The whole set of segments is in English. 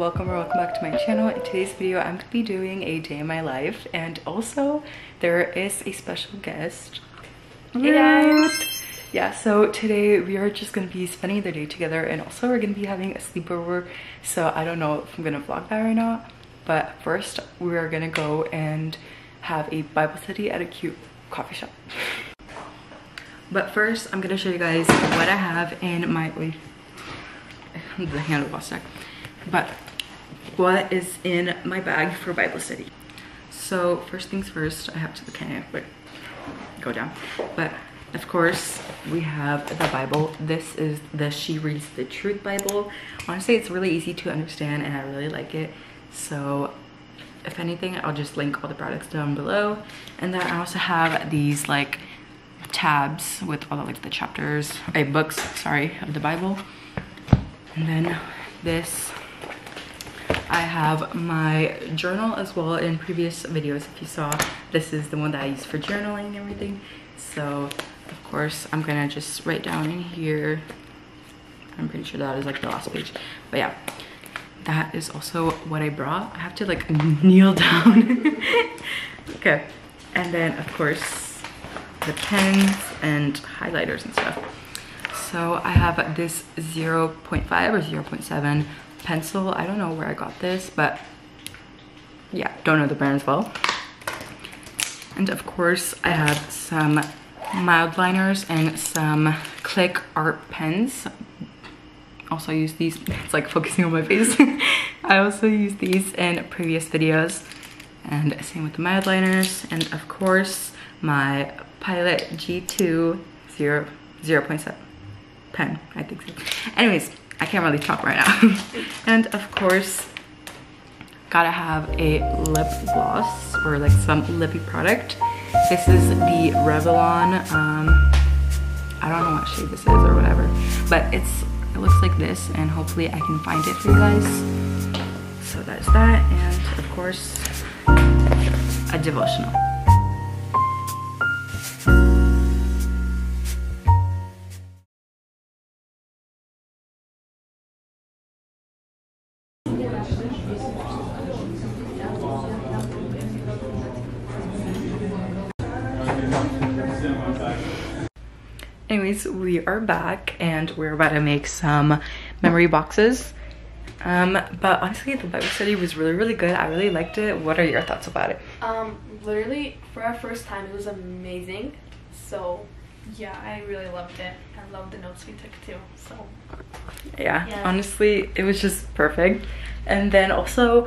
welcome or welcome back to my channel. In today's video, I'm going to be doing a day in my life and also there is a special guest. Hey guys! Yeah, so today we are just going to be spending the day together and also we're going to be having a sleepover. So I don't know if I'm going to vlog that or not. But first, we are going to go and have a Bible study at a cute coffee shop. But first, I'm going to show you guys what I have in my... Wait, the handle was stuck. But what is in my bag for Bible study. So first things first, I have to kind of go down. But of course, we have the Bible. This is the She Reads the Truth Bible. Honestly, it's really easy to understand and I really like it. So if anything, I'll just link all the products down below. And then I also have these like tabs with all the like the chapters, a books, sorry, of the Bible. And then this, I have my journal as well in previous videos. If you saw, this is the one that I use for journaling and everything. So of course, I'm gonna just write down in here. I'm pretty sure that is like the last page. But yeah, that is also what I brought. I have to like kneel down. okay, and then of course, the pens and highlighters and stuff. So I have this 0.5 or 0.7 pencil. I don't know where I got this, but yeah, don't know the brand as well. And of course, I have some Mildliners and some click art pens. Also use these, it's like focusing on my face. I also use these in previous videos. And same with the Mildliners. And of course, my Pilot G2 0, 0.7 pen, I think so. Anyways, I can't really talk right now. and of course, gotta have a lip gloss or like some lippy product. This is the Revlon, um, I don't know what shade this is or whatever, but it's it looks like this and hopefully I can find it for you guys. So that's that and of course, a devotional. Anyways we are back and we're about to make some memory boxes. Um but honestly the bible study was really really good. I really liked it. What are your thoughts about it? Um literally for our first time it was amazing. So yeah i really loved it. I loved the notes we took too so. Yeah, yeah. honestly it was just perfect and then also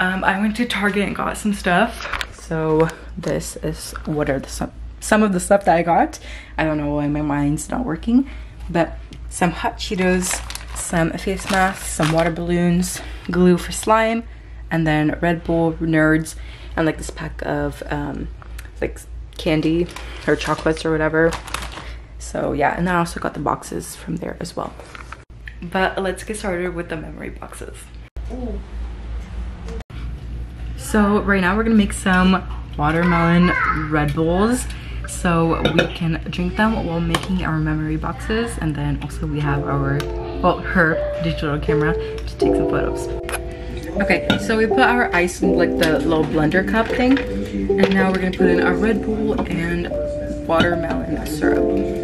um i went to target and got some stuff so this is what are the some some of the stuff that I got. I don't know why my mind's not working, but some hot Cheetos, some face masks, some water balloons, glue for slime, and then Red Bull Nerds, and like this pack of um, like candy or chocolates or whatever. So yeah, and then I also got the boxes from there as well. But let's get started with the memory boxes. So right now we're gonna make some watermelon Red Bulls. So we can drink them while making our memory boxes. And then also we have our well her digital camera to take some photos. Okay so we put our ice in like the little blender cup thing. And now we're gonna put in our red bull and watermelon syrup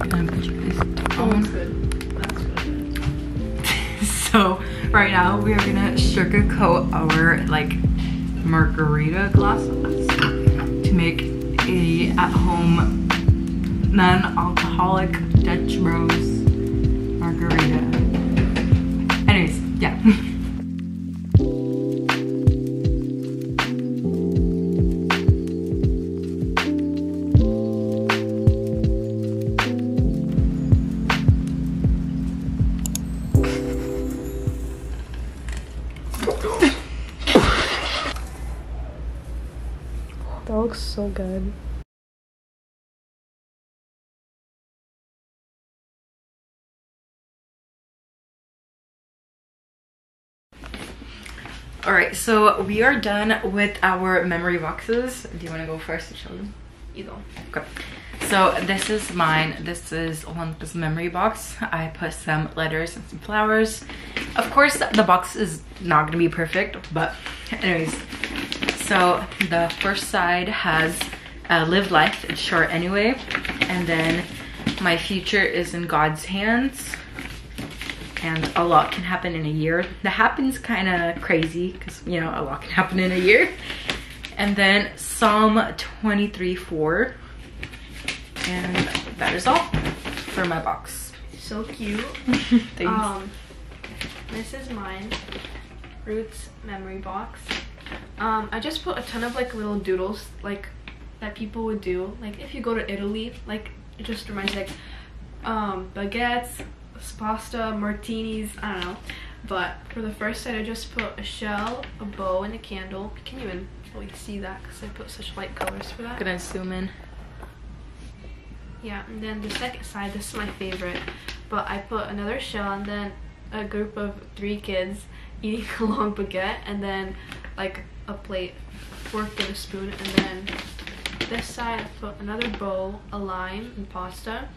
so, right now we are gonna sugarcoat our like margarita glasses to make a at-home non-alcoholic Dutch Bros margarita. So good. All right, so we are done with our memory boxes. Do you want to go first, to show them? You go. Okay. So this is mine. This is one Olympus memory box. I put some letters and some flowers. Of course, the box is not gonna be perfect, but anyways. So the first side has uh, live life. It's short anyway. And then my future is in God's hands and a lot can happen in a year. That happens kind of crazy because, you know, a lot can happen in a year. And then Psalm 23 4. And that is all for my box. So cute. Thanks. Um, this is mine. Ruth's memory box. Um, I just put a ton of like little doodles like that people would do. Like if you go to Italy, like it just reminds me like um, baguettes, pasta, martinis, I don't know. But for the first side, I just put a shell, a bow, and a candle. Can you even really see that? Because I put such light colors for that. gonna zoom in. Yeah, and then the second side, this is my favorite. But I put another shell and then a group of three kids eating a long baguette and then like a plate, fork and a spoon. And then this side, I put another bowl, a lime, and pasta.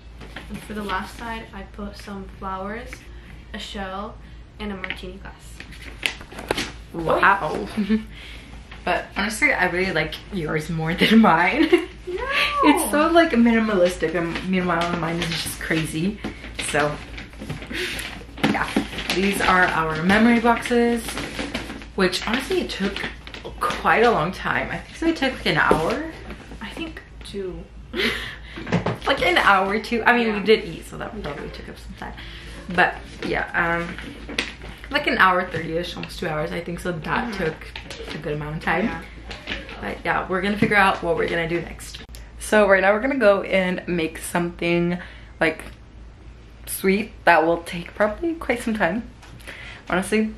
And for the last side, I put some flowers, a shell, and a martini glass. Wow. but honestly, I really like yours more than mine. No! it's so like minimalistic and meanwhile mine is just crazy. So yeah, these are our memory boxes, which honestly it took quite a long time. I think so it took like an hour. I think two. like an hour or two. I mean, Yeah. we did eat, so that probably took up some time. But yeah, um, like an hour 30-ish, almost two hours. I think so that Mhm. took a good amount of time. Yeah. But yeah, we're gonna figure out what we're gonna do next. So right now we're gonna go and make something like sweet that will take probably quite some time. Honestly,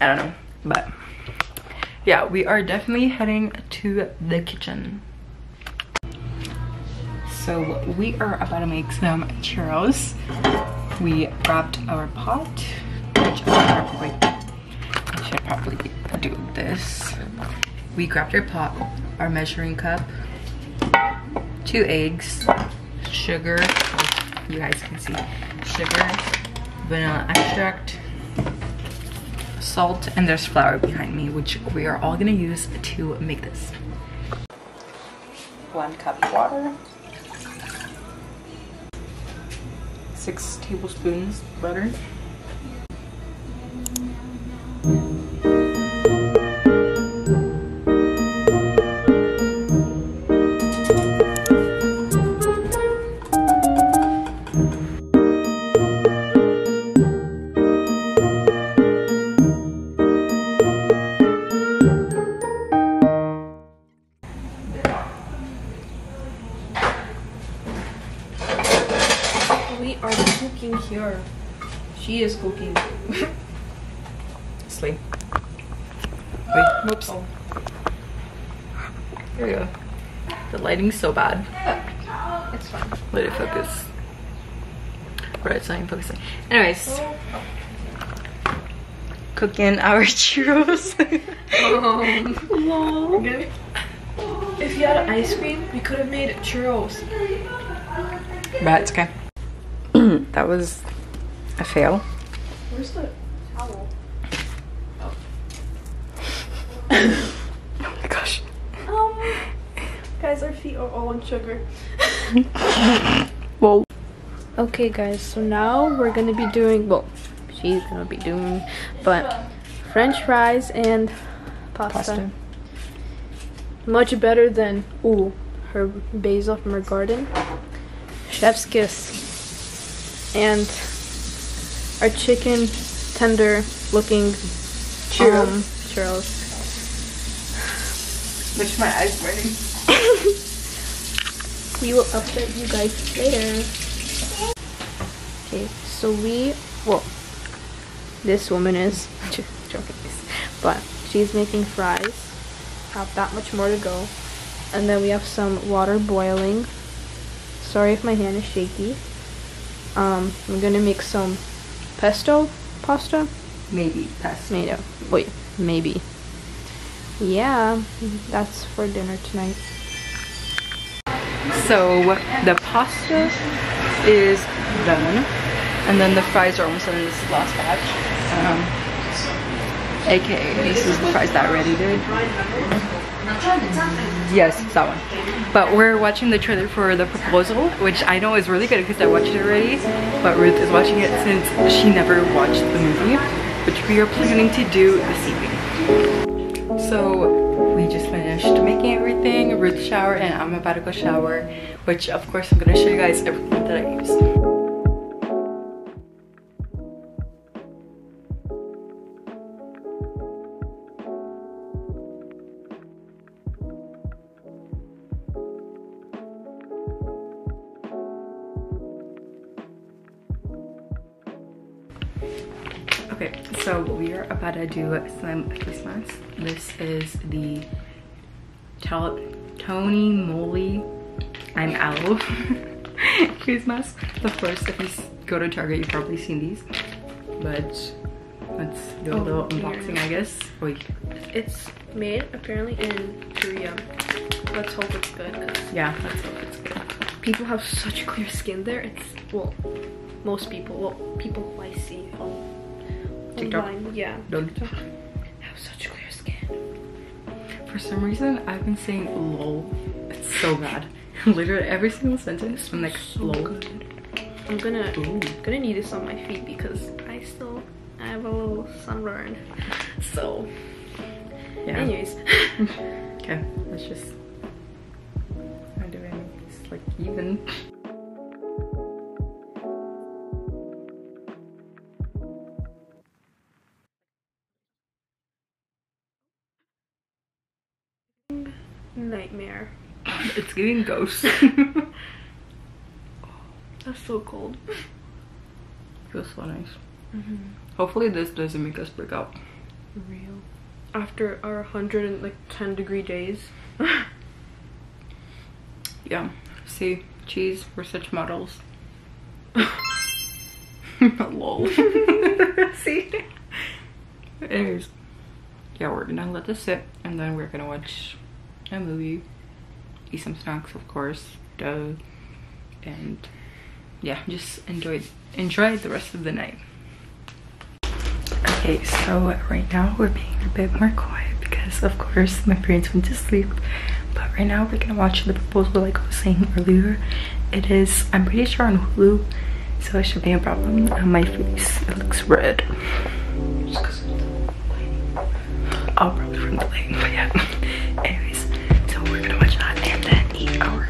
I don't know, but yeah, we are definitely heading to the kitchen. So we are about to make some churros. We grabbed our pot, which I probably, I should probably do this. We grabbed our pot, our measuring cup, two eggs, sugar, you guys can see, sugar, vanilla extract, salt, and there's flour behind me, which we are all gonna use to make this. One cup water. Six tablespoons butter. Cooking here. She is cooking. Sleep. Wait, whoops. Oh. There we go. The lighting's so bad. It's fine. Let it focus. Right, it's not even focusing. Anyways, cooking our churros. Um, if you had ice cream, we could have made churros. but it's okay. that was a fail. Where's the towel? Oh my gosh. Um, guys, our feet are all on sugar. Whoa. Okay, guys, so now we're gonna be doing, well, she's gonna be doing, but French fries and pasta. Pasta. Much better than, ooh, her basil from her garden. Chef's kiss. And our chicken tender looking Churros. um, churros. Which my eyes burning. We will update you guys later. Okay, so we, well, this woman is, joking, but she's making fries. Have that much more to go. and then we have some water boiling. Sorry if my hand is shaky. Um, I'm gonna make some pesto pasta. Maybe pass. Tomato. Wait, maybe. Yeah, that's for dinner tonight. So the pasta is done, and then the fries are almost done in this last batch. Um, AKA, this is the fries that I already did. Yes, that one. But we're watching the trailer for The Proposal, which I know is really good because I watched it already. But Ruth is watching it since she never watched the movie, which we are planning to do this evening. So we just finished making everything, Ruth shower, and I'm about to go shower, which of course I'm gonna show you guys everything that I used. About to do some face masks. This is the Tony Moly I'm Owl face mask. The first, if you go to Target, you've probably seen these. But let's do a Oh, little dear. unboxing, I guess. Wait, It's made apparently in Korea. Let's hope it's good. yeah, let's hope it's good. people have such clear skin there. It's well, most people. Well, people who I see on TikTok? online, yeah, Don't. have such clear skin. For some reason, I've been saying lol. It's so bad. Literally every single sentence, I'm like So lol. good. I'm gonna Ooh. gonna need this on my feet because I still I have a little sunburn. So, Yeah. anyways, Okay, let's just. I'm doing this like even. Nightmare. It's getting ghost. That's so cold. Feels so nice. Mm-hmm. Hopefully this doesn't make us break out. Real. After our hundred and like ten degree days. Yeah. See, cheese, we're such models. Lol. See? Anyways. Yeah, we're gonna let this sit and then we're gonna watch a movie. Eat some snacks, of course. Duh. And yeah, just enjoy enjoy the rest of the night. Okay, so right now we're being a bit more quiet because of course my parents went to sleep. But right now we're gonna watch the proposal like I was saying earlier. It is I'm pretty sure on Hulu, so it should be a problem. On my face, it looks red. Just 'cause of the lighting. Oh, probably from the lighting, but yeah. Anyways, we're gonna watch that and then eat our